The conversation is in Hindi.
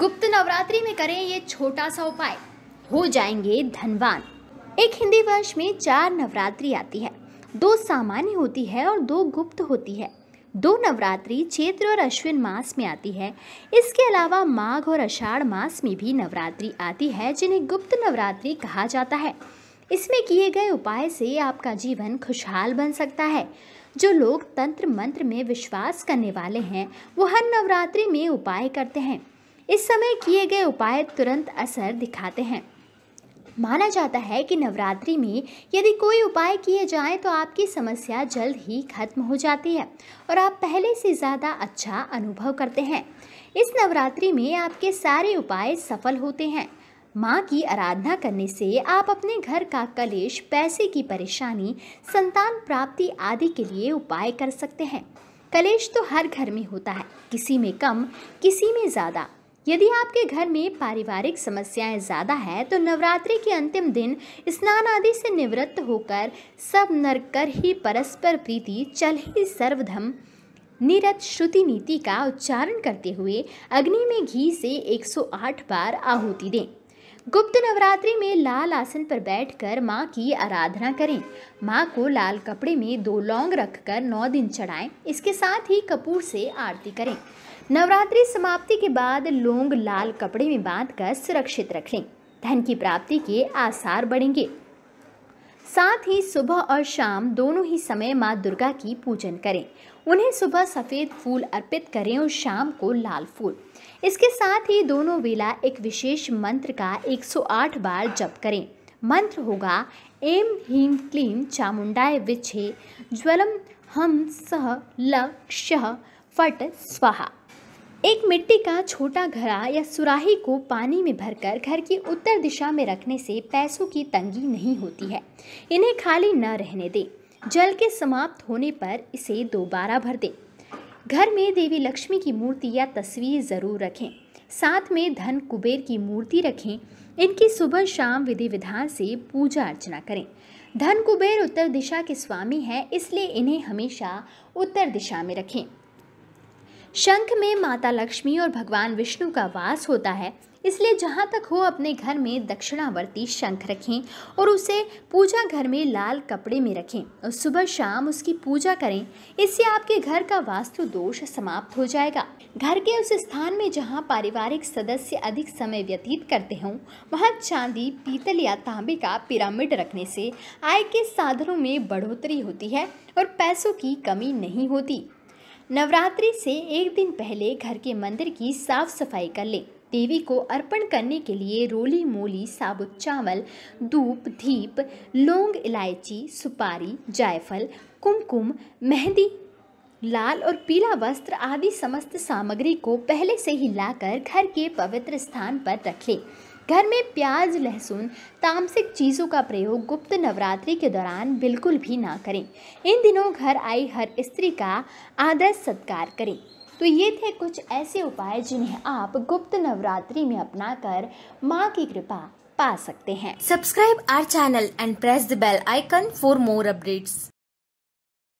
गुप्त नवरात्रि में करें ये छोटा सा उपाय। हो जाएँगे धनवान। एक हिंदी वर्ष में चार नवरात्रि आती है। दो सामान्य होती है और दो गुप्त होती है। दो नवरात्रि चैत्र और अश्विन मास में आती है। इसके अलावा माघ और अषाढ़ मास में भी नवरात्रि आती है, जिन्हें गुप्त नवरात्रि कहा जाता है। इसमें किए गए उपाय से आपका जीवन खुशहाल बन सकता है। जो लोग तंत्र मंत्र में विश्वास करने वाले हैं, वो हर नवरात्रि में उपाय करते हैं। इस समय किए गए उपाय तुरंत असर दिखाते हैं। माना जाता है कि नवरात्रि में यदि कोई उपाय किए जाए तो आपकी समस्या जल्द ही खत्म हो जाती है और आप पहले से ज़्यादा अच्छा अनुभव करते हैं। इस नवरात्रि में आपके सारे उपाय सफल होते हैं। माँ की आराधना करने से आप अपने घर का कलेश, पैसे की परेशानी, संतान प्राप्ति आदि के लिए उपाय कर सकते हैं। कलेश तो हर घर में होता है, किसी में कम, किसी में ज़्यादा। यदि आपके घर में पारिवारिक समस्याएँ ज़्यादा है तो नवरात्रि के अंतिम दिन स्नान आदि से निवृत्त होकर सब नर कर ही परस्पर प्रीति, चल ही सर्वधम। निरत श्रुति नीति का उच्चारण करते हुए अग्नि में घी से 108 बार आहुति दें। गुप्त नवरात्रि में लाल आसन पर बैठकर माँ की आराधना करें। माँ को लाल कपड़े में दो लौंग रखकर नौ दिन चढ़ाएँ। इसके साथ ही कपूर से आरती करें। नवरात्रि समाप्ति के बाद लौंग लाल कपड़े में बांधकर सुरक्षित रख। धन की प्राप्ति के आसार बढ़ेंगे। साथ ही सुबह और शाम दोनों ही समय माँ दुर्गा की पूजन करें। उन्हें सुबह सफ़ेद फूल अर्पित करें और शाम को लाल फूल। इसके साथ ही दोनों वेला एक विशेष मंत्र का 108 बार जप करें। मंत्र होगा, एम ह्रीं क्लीम चामुंडाय विच्छे, ज्वलम हम सह ल फट स्वाहा। एक मिट्टी का छोटा घड़ा या सुराही को पानी में भरकर घर की उत्तर दिशा में रखने से पैसों की तंगी नहीं होती है। इन्हें खाली न रहने दें। जल के समाप्त होने पर इसे दोबारा भर दें। घर में देवी लक्ष्मी की मूर्ति या तस्वीर ज़रूर रखें। साथ में धन कुबेर की मूर्ति रखें। इनकी सुबह शाम विधि विधान से पूजा अर्चना करें। धन कुबेर उत्तर दिशा के स्वामी हैं, इसलिए इन्हें हमेशा उत्तर दिशा में रखें। शंख में माता लक्ष्मी और भगवान विष्णु का वास होता है। इसलिए जहाँ तक हो अपने घर में दक्षिणावर्ती शंख रखें और उसे पूजा घर में लाल कपड़े में रखें। और सुबह शाम उसकी पूजा करें। इससे आपके घर का वास्तु दोष समाप्त हो जाएगा। घर के उस स्थान में जहाँ पारिवारिक सदस्य अधिक समय व्यतीत करते हों, वहाँ चांदी, पीतल या तांबे का पिरामिड रखने से आय के साधनों में बढ़ोतरी होती है और पैसों की कमी नहीं होती। नवरात्रि से एक दिन पहले घर के मंदिर की साफ़ सफ़ाई कर लें। देवी को अर्पण करने के लिए रोली मोली, साबुत चावल, धूप, दीप, लौंग, इलायची, सुपारी, जायफल, कुमकुम, मेहंदी, लाल और पीला वस्त्र आदि समस्त सामग्री को पहले से ही लाकर घर के पवित्र स्थान पर रख लें। घर में प्याज, लहसुन, तामसिक चीज़ों का प्रयोग गुप्त नवरात्रि के दौरान बिल्कुल भी ना करें। इन दिनों घर आई हर स्त्री का आदर सत्कार करें। तो ये थे कुछ ऐसे उपाय जिन्हें आप गुप्त नवरात्रि में अपनाकर माँ की कृपा पा सकते हैं। Subscribe our channel and press the bell icon for more updates